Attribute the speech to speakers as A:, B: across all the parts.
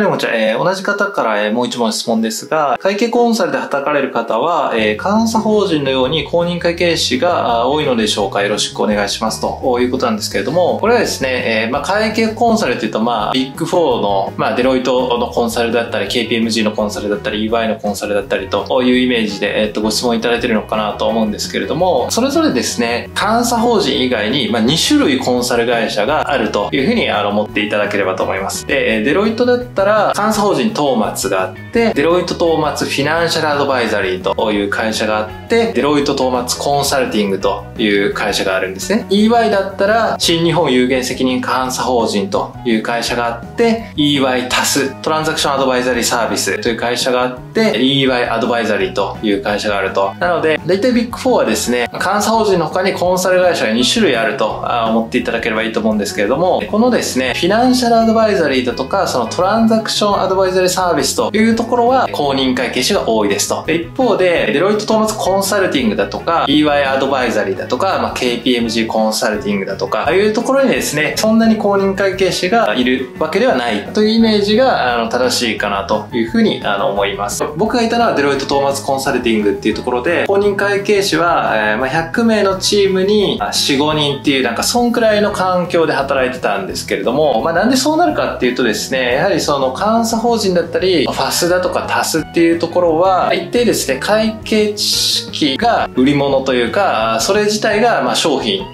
A: でもじゃあ、えー、同じ方から、えー、もう一問質問ですが、会計コンサルで働かれる方は、えー、監査法人のように公認会計士が多いのでしょうか？よろしくお願いしますということなんですけれども、これはですね、えー、まあ、会計コンサルというと、まあ、ビッグ4の、まあ、デロイトのコンサルだったり、KPMG のコンサルだったり、EY のコンサルだったりというイメージで、えっと、ご質問いただいているのかなと思うんですけれども、それぞれですね、監査法人以外に、まあ、2種類コンサル会社があるというふうにあの思っていただければと思います。で、デロイトだったら、監査法人トーマツがあって、デロイトトーマツフィナンシャルアドバイザリーという会社があって、デロイトトーマツコンサルティングという会社があるんですね。EY だったら、新日本有限責任監査法人という会社があって、EY タストランザクションアドバイザリーサービスという会社があって、EY アドバイザリーという会社があると。なので、大体ビッグ4はですね、監査法人の他にコンサル会社が2種類あると思っていただければいいと思うんですけれども、このですね、フィナンシャルアドバイザリーだとか、そのトランザクションアドバイザリーサービスというところは公認会計士が多いですと。一方で、デロイトトーマツコンサルティングだとか、EY アドバイザリーだとか、まあ、KPMG コンサルティングだとか、ああいうところにですね、そんなに公認会計士がいるわけではないというイメージがあの正しいかなというふうにあの思います。僕がいたのはデロイトトーマツコンサルティングっていうところで、公認会計士は、えー、まあ、100名のチームに4、5人っていうなんかそんくらいの環境で働いてたんですけれども、まあ、なんでそうなるかっていうとですね、やはりそのの監査法人だったり、ファスだとかタスっていうところは、一定ですね、会計知識が売り物というか、それ自体がま商品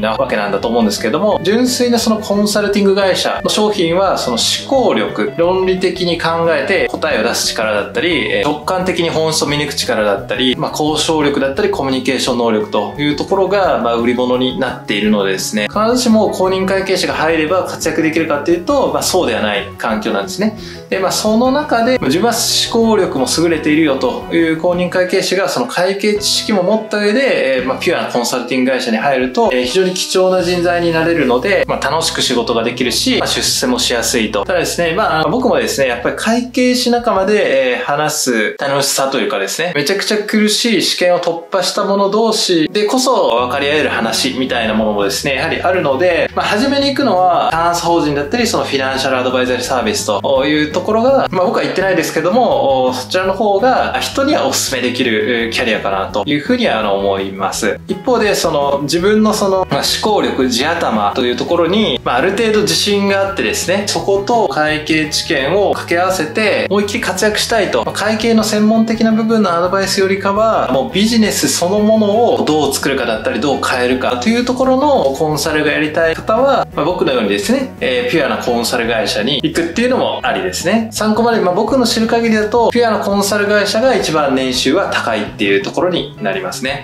A: なわけなんだと思うんですけども、純粋なそのコンサルティング会社の商品は、その思考力、論理的に考えて答えを出す力だったり、直感的に本質を見抜く力だったり、まあ、交渉力だったり、コミュニケーション能力というところが、ま、売り物になっているのでですね、必ずしも公認会計士が入れば活躍できるかっていうと、まあ、そうではない環境なんです。ね。で、まあ、その中で、自分は思考力も優れているよという公認会計士が、その会計知識も持った上で、えー、まあ、ピュアなコンサルティング会社に入ると、えー、非常に貴重な人材になれるので、まあ、楽しく仕事ができるし、まあ、出世もしやすいと。ただですね、まあ、僕もですね、やっぱり会計士仲間で、えー、話す楽しさというかですね、めちゃくちゃ苦しい試験を突破した者同士でこそ分かり合える話みたいなものもですね、やはりあるので、まあ、初めに行くのは、タンス法人だったり、そのフィナンシャルアドバイザリーサービスというところが、まあ、僕は言ってないですけども、そちらの方が人にはお勧めできるキャリアかなというふうには思います。一方で、その自分のその、思考力、地頭というところに、まあ、ある程度自信があってですね、そこと会計知見を掛け合わせて、思いっきり活躍したいと、会計の専門的な部分のアドバイスよりかは、もうビジネスそのものをどう作るかだったり、どう変えるかというところのコンサルがやりたい方は、まあ、僕のようにですね、えー、ピュアなコンサル会社に行くっていうのもありですね。参考まで、まあ、僕の知る限りだと、ピュアのコンサル会社が一番年収は高いっていうところになりますね。